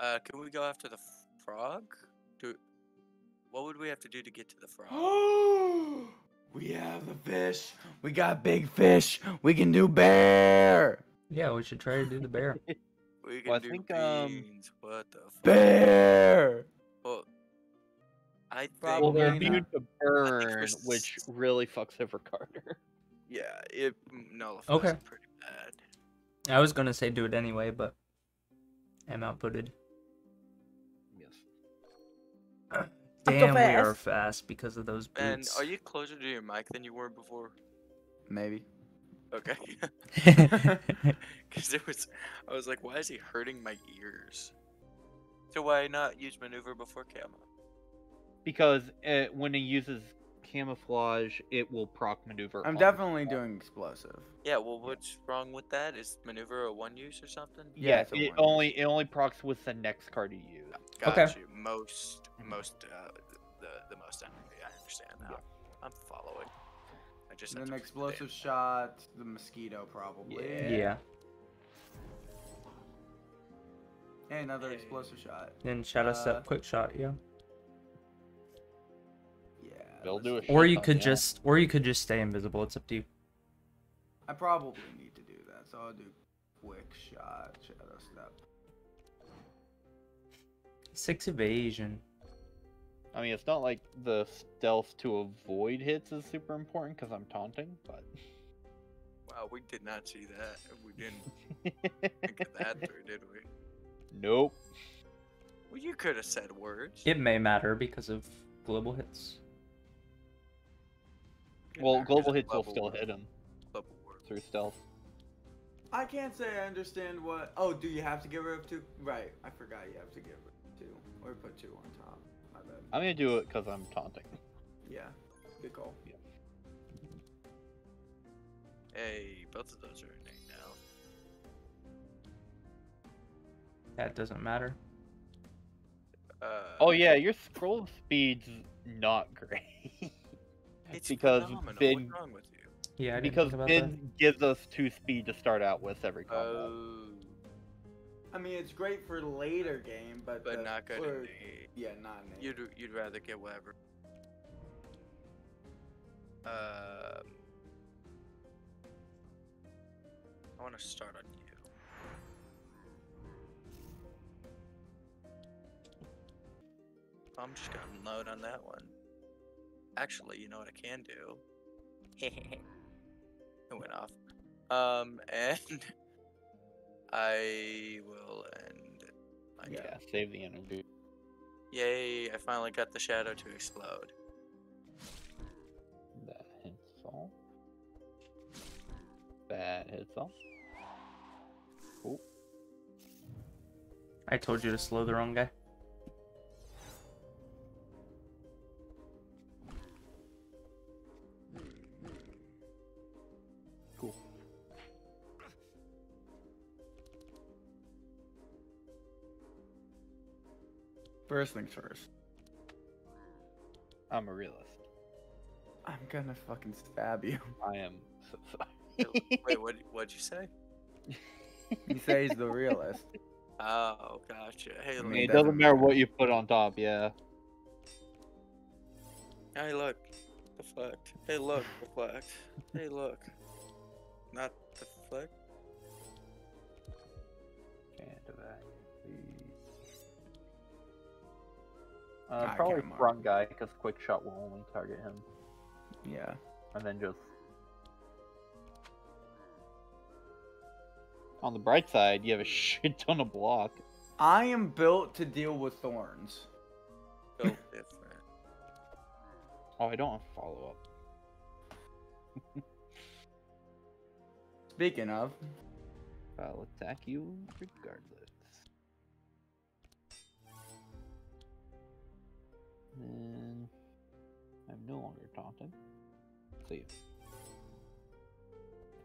Uh, can we go after the f- frog? Do what would we have to do to get to the frog? we have the fish. We got big fish. We can do bear. Yeah, we should try to do the bear. We can Well, I do think, um. What the fuck? Bear. Well, I think. Well, Probably they're not. immune to burn, there's- which really fucks over Carter. Yeah, it nullifies Okay. pretty bad. I was gonna say do it anyway, but I'm outputted. Yes. Damn, we are fast because of those boots. And are you closer to your mic than you were before? Maybe. Okay. Because it was, I was like, why is he hurting my ears? So why not use maneuver before camo? Because uh when he uses camouflage, it will proc maneuver. I'm definitely doing explosive. Yeah, well, what's wrong with that? Is maneuver a one use or something? Yeah, Yeah, it one. only it only procs with the next card you use. Got Okay. you. Most, most, uh, the the most enemy. I understand now. I'm following. I just And have then explosive shot, the mosquito probably. Yeah. yeah. And another Hey. explosive shot. Then shadow Uh, step, quick shot. Yeah. Yeah. They'll do a see. shit Or you could yeah. just, or you could just stay invisible. It's up to you. I probably need to do that, so I'll do quick shot, shadow step. Six evasion. I mean, it's not like the stealth to avoid hits is super important because I'm taunting, but Wow, we did not see that. We didn't think of that through, did we? nope. Well, you could have said words. It may matter because of global hits. It Well, global hits will still hit him through stealth. I can't say I understand what. Oh, do you have to give her up two? Right, I forgot you have to give her two, or put two on top. My bad. I'm gonna do it because I'm taunting. Yeah, good call. Hey, both of those are innate now. That doesn't matter. Uh, Oh yeah, your scroll speed's not great. It's because phenomenal. Bin- What's wrong with you? Yeah, I didn't because think about Bin gives us two speed to start out with every combat. Oh, I mean, it's great for later game, but but the- not good for- innate. Yeah, not innate. You'd you'd rather get whatever. Um, I want to start on you. I'm just gonna load on that one. Actually, you know what I can do? it went off. Um, and I will end my yeah. turn. save the energy. Yay, I finally got the shadow to explode. That hits all. That hits all. I told you to slow the wrong guy. First things first. I'm a realist. I'm gonna fucking stab you. I am so Wait, sorry. Wait, what? What'd you say? He says the realist. Oh, gotcha. Hey, I look. mean, it doesn't doesn't matter matter. what you put on top, yeah. Hey, look. Deflect. Hey, look. Deflect. Hey, look. Not deflect. Uh, I probably can't front guy, because quick shot will only target him. Yeah. And then just. On the bright side, you have a shit ton of block. I am built to deal with thorns. Built different. Oh, I don't have follow up. Speaking of, I'll attack you regardless. And I'm no longer taunting. See.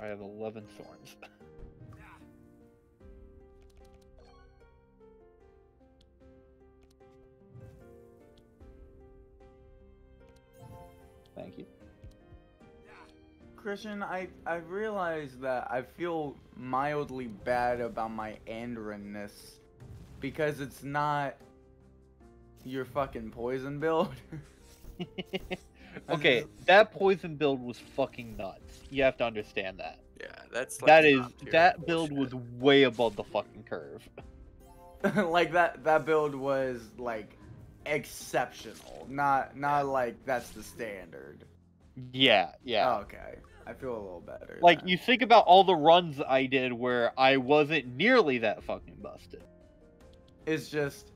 I have 11 thorns. Thank you. Christian, I I realize that I feel mildly bad about my Andrenness because it's not your fucking poison build. okay, that poison build was fucking nuts. You have to understand that. Yeah, that's like that is that build was way above the fucking curve. like that that build was like exceptional. Not not like that's the standard. Yeah, yeah. Oh, okay. I feel a little better. like you think about all the runs I did where I wasn't nearly that fucking busted. it's just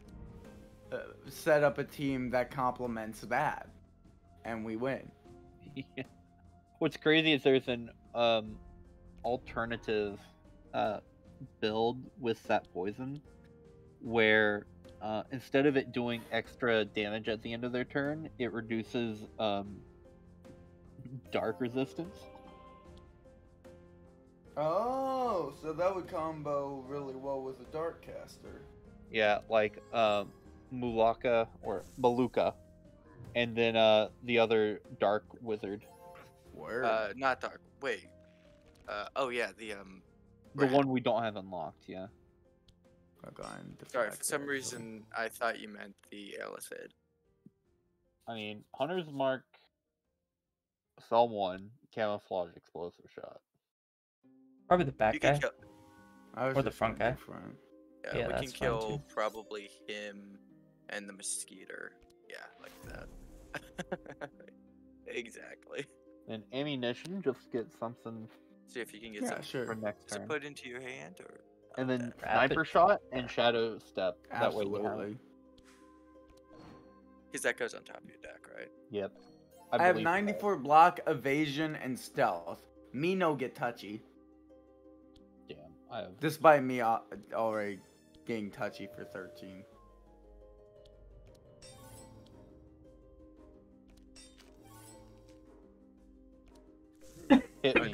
uh, set up a team that complements that and we win. What's crazy is there's an um alternative uh build with that poison where uh, instead of it doing extra damage at the end of their turn, it reduces um dark resistance. Oh, so that would combo really well with a dark caster. Yeah, like um Mulaka or Malukah. And then uh the other dark wizard. Word. Uh, not dark. Wait. Uh, oh yeah, the um. The one we don't have unlocked, yeah. Sorry, for some it. reason I thought you meant the Elithid. I mean, Hunter's Mark, Someone Camouflage Explosive Shot. Probably the back You guy. kill. I was or the front guy. Front. Yeah, Yeah, we can kill too. probably him and the mosquito. Yeah, like that. exactly. And ammunition, just get something See if you can get Yeah, some sure. for next to turn. put into your hand or. And then Sniper Shot and Shadow Step. That way we have. Absolutely. Because that goes on top of your deck, right? Yep. I, have believe- 94 block, evasion, and stealth. Me no get touchy. Damn, I have. Despite me uh, already getting touchy for 13. Hit me.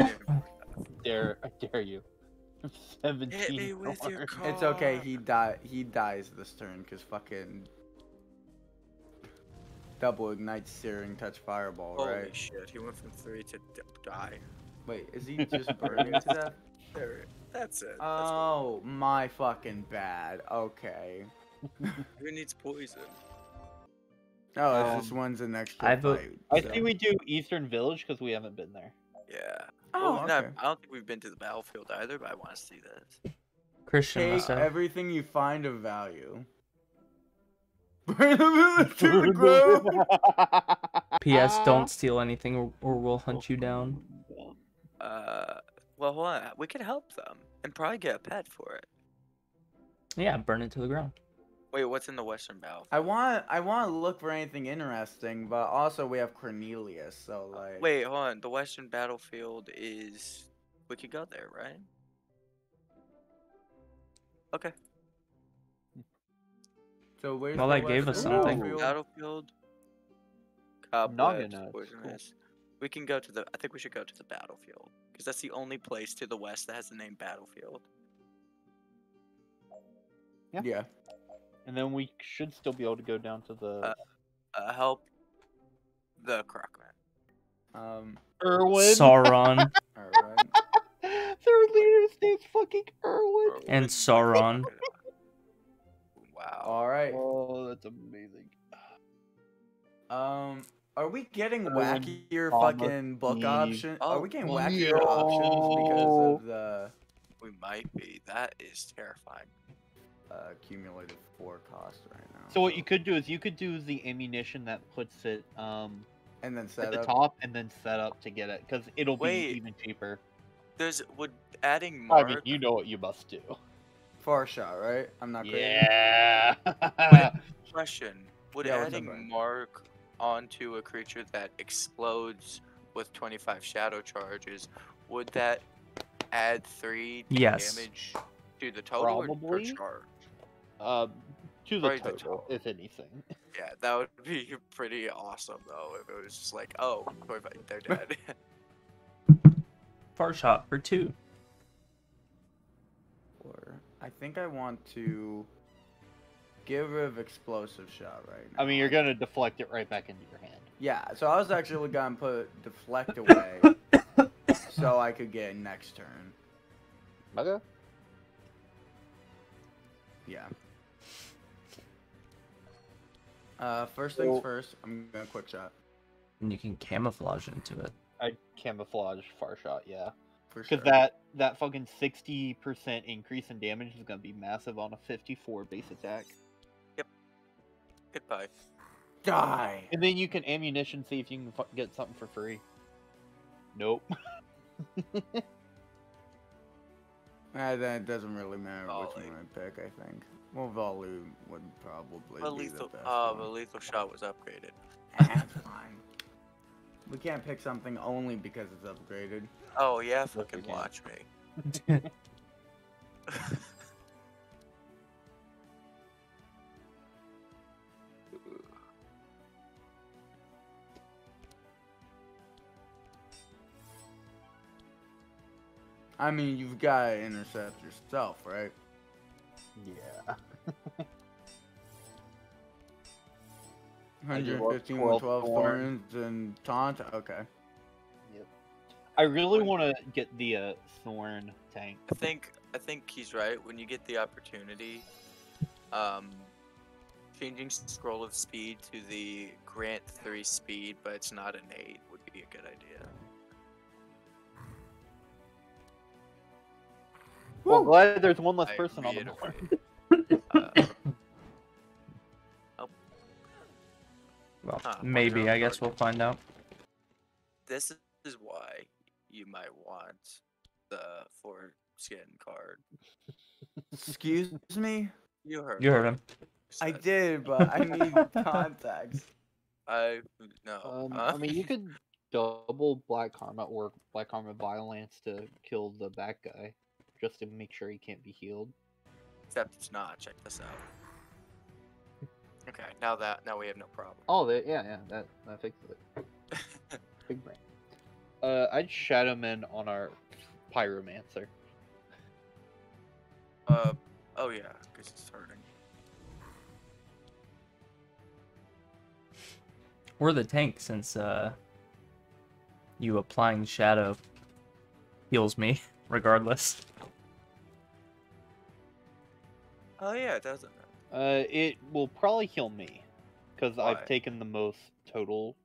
dare, I dare you. 17. Hit me with your car. It's okay. He die. He dies this turn because fucking double ignite searing touch fireball, Holy right? shit! He went from three to d- die. Wait, is he just burning to death? There, that's it. That's Oh my fucking bad. Okay. Who needs poison? Oh, Um, this one's an extra I vote- fight. I think we do Eastern Village because we haven't been there. Yeah. Oh, Well, no, okay. I don't think we've been to the battlefield either, but I want to see this. Christian Take must everything you find of value. Burn the village to the ground. P.S. Don't steal anything or, or we'll hunt you down. Uh, well, hold on. We could help them and probably get a pet for it. Yeah, burn it to the ground. Wait, what's in the Western Battlefield? I want I want to look for anything interesting, but also we have Cornelius, so uh, like. Wait, hold on. The Western Battlefield is. We could go there, right? Okay. So where's Well, the that gave us Western something. Battlefield? Battlefield. Cobwebs, Nagana, cool. poisonous. We can go to the. I think we should go to the battlefield because that's the only place to the west that has the name battlefield. Yeah. Yeah. And then we should still be able to go down to the Uh, Uh, help the Crockman. Um. Irwin. Sauron All right. Their leader's name's fucking Irwin. and Sauron. Wow. All right. Oh, that's amazing. Um. Are we getting Irwin wackier fucking book Lee. options? Are Oh, we getting oh, wackier no. options because of the We might be. That is terrifying. Uh, cumulative four cost right now? So what you could do is you could do the ammunition that puts it um and then at the up. top and then set up to get it because it'll Wait. be even cheaper. There's would adding I mean, you know what you must do. Far shot, right? I'm not crazy. Yeah. Question: Would Yeah, adding Mark onto a creature that explodes with 25 shadow charges would that add three Yes. damage to the total or Probably. per charge? Um, to the Probably the total, total. if anything. Yeah, that would be pretty awesome though if it was just like, oh, they're dead. Far shot for two. Or I think I want to give rid of explosive shot right now. I mean, you're gonna deflect it right back into your hand. Yeah, so I was actually gonna put deflect away so I could get next turn. Okay. Yeah. Uh, first things Well- first. I'm gonna quick shot And you can camouflage into it. I camouflage far shot, yeah. for sure. Because that that fucking sixty percent increase in damage is gonna be massive on a fifty-four base attack. Yep. Goodbye. die. And then you can ammunition see if you can get something for free. Nope. Uh, that doesn't really matter which one I pick. I think. Well, volley would probably But be lethal, the best. uh, one. the lethal shot was upgraded. That's fine. We can't pick something only because it's upgraded. Oh yeah, fucking watch me. I mean, you've got to intercept yourself, right? Yeah. 115 12 with 12 thorns. thorns and taunt. Okay. Yep. I really want to get the uh, Thorn tank. I think I think he's right. When you get the opportunity, um, changing scroll of speed to the grant three speed, but it's not an eight, would be a good idea. Well, glad there's one less I person on the board. reiterate. uh, Well, Huh, maybe. I guess we'll find out. this is why you might want the four foreskin card. Excuse me. You heard. You heard him. I did, but I need context. I no. Um, uh, I mean, you could double Black Karma or Black Karma Violence to kill the bad guy, just to make sure he can't be healed. Except it's not. Check this out. Okay, now that now we have no problem. Oh, that, yeah, yeah, that that fixes it. Big brain. Uh, I'd Shadowman on our Pyromancer. Uh, oh yeah, because it's hurting. We're the tank since uh, you applying shadow heals me regardless. Oh yeah, it doesn't. Uh, it will probably heal me, because I've taken the most total.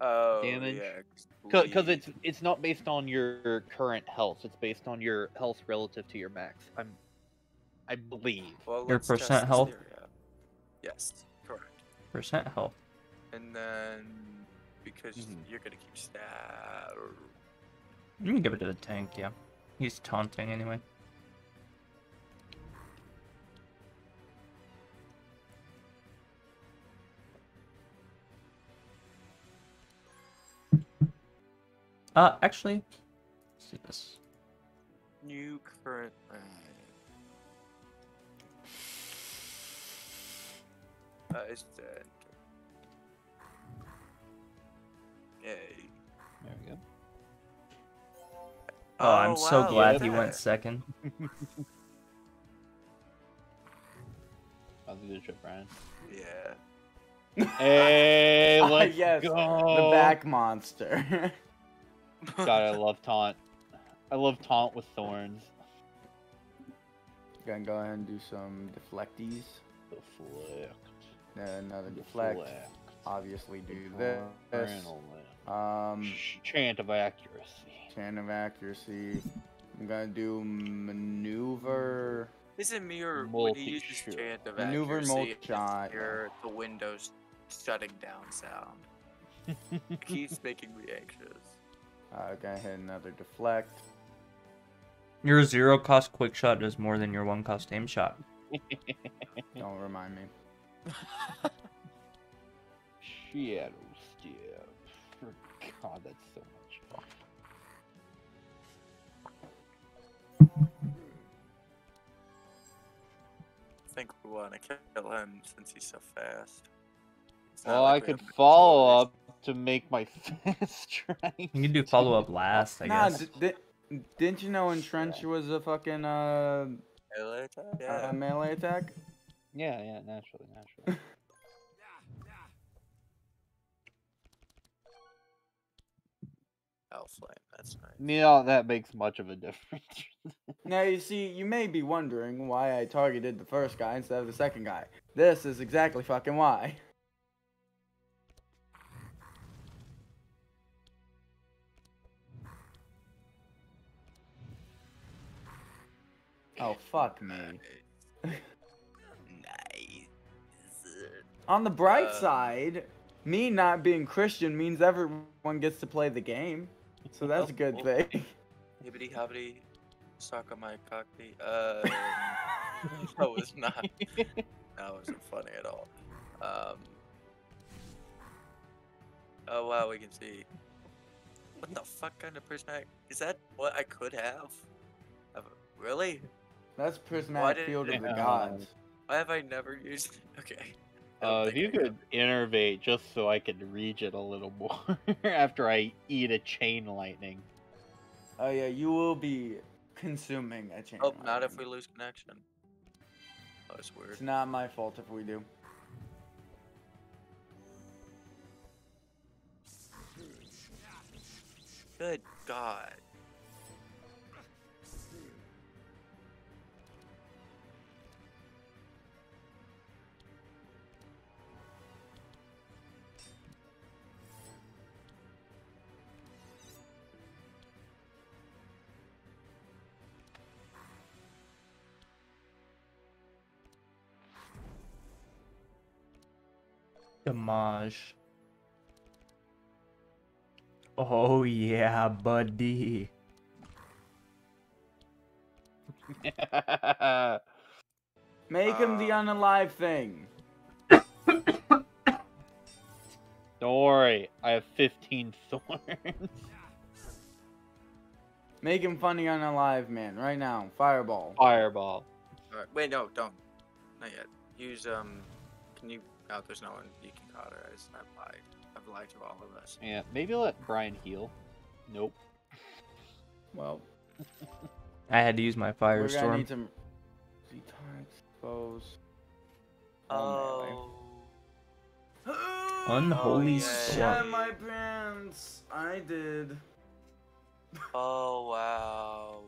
Oh Damage? yeah. Because bleed. it's it's not based on your current health. It's based on your health relative to your max. I'm, I believe. well, your percent health? theory. Yes, correct. Percent health. And then because Mhm. you're gonna keep stat or You can give it to the tank, yeah. He's taunting anyway. Uh, actually, let's see this. new current. Uh, it's dead. Yay. There we go. Oh, I'm so wow, glad he at went second. That was a good shot, Brian. Yeah. Hey, Ah, let's yes, go. The back monster. God, I love taunt. I love taunt with thorns. Gonna go ahead and do some deflecties. Deflect. Then another deflect. Obviously do this. Um, Chant of accuracy. chant of accuracy. I'm gonna do maneuver. Isn't mirror when he uses Multi-shot. chant of Maneuver accuracy, multi-shot. Hear the windows shutting down sound. It keeps making me anxious. Uh, gonna hit another deflect. Your zero cost quick shot does more than your one cost aim shot. Don't remind me. Shadow step. God, that's so much. I think we want to kill him since he's so fast. It's not Well, like I we could follow up to make my fast strike. You can do follow up last, I Nah, guess. d- di- didn't you know entrench was a fucking uh, Melee attack? uh Yeah. melee attack? Yeah, yeah, naturally, naturally. I'll flame That's nice. Yeah, that makes much of a difference. Now you see, you may be wondering why I targeted the first guy instead of the second guy. This is exactly fucking why. Oh fuck me. Nice. On the bright Um, side, me not being Christian means everyone gets to play the game. So that's a good Oh. thing. Hibbity hobbity, suck on my cockney. Uh, that was not. That wasn't funny at all. Um. Oh wow, we can see. What the fuck kind of prismatic? Is that what I could? Have Really? That's prismatic did- field of the gods. Why have I never used? It? Okay. Uh, if you I could innervate just so I could reach it a little more after I eat a chain lightning. Oh yeah, you will be consuming a chain. Oh, not if we lose connection. Oh, that's weird. It's not my fault if we do. Good God. Damage. Oh yeah, buddy. Make him the Uh, unalive thing. Don't worry, I have 15 thorns. Make him funny unalive man right now. Fireball. Fireball. Alright, wait, no, don't. Not yet. Use, um, can you, oh, there's no one you can cauterize. I've lied. I've lied to all of us. Yeah, maybe let Brian heal. Nope. Well, I had to use my we're gonna firestorm. need some. Retard expose. Oh. oh. Unholy oh, yeah, storm. Yeah, my pants. I did. Oh, wow.